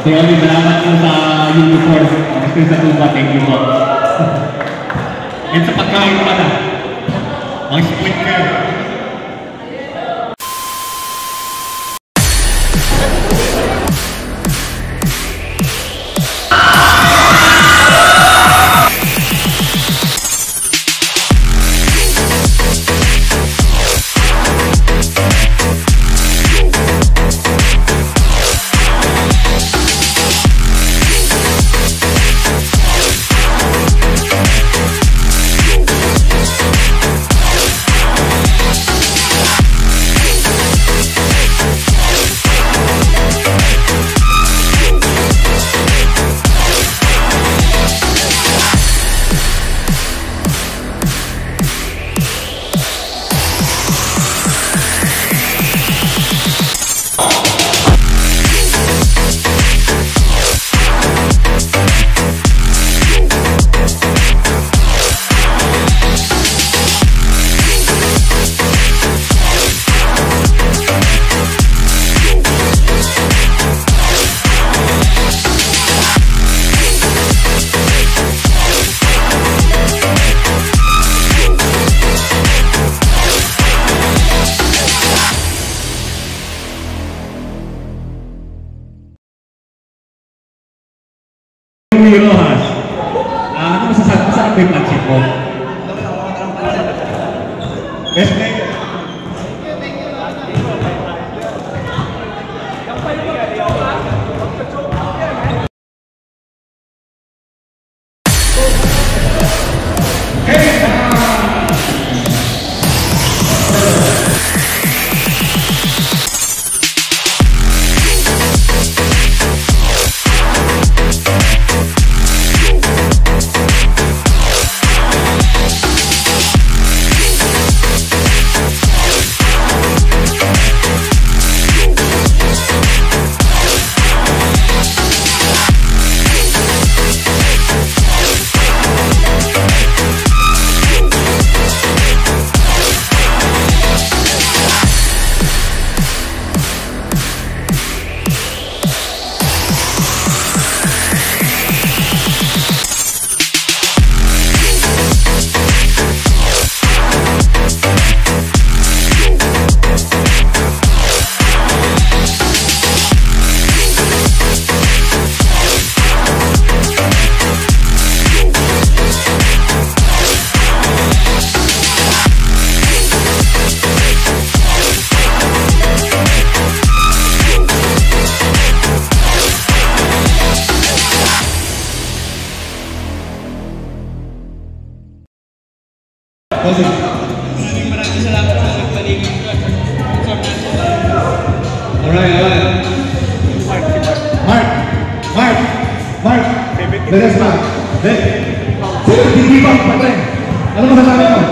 Kaya kami salamat po sa uniform. Gusto sa tuba, thank you po. And sa pagkain pala. Ang split care. Masasabi mo sa Maraming maraming salamat sa nagpaligid ko. Alright, alright. Mark. Mark. Mark. Beres na. Beres. Sino hindi ba? Patay. Ano masasabi mo?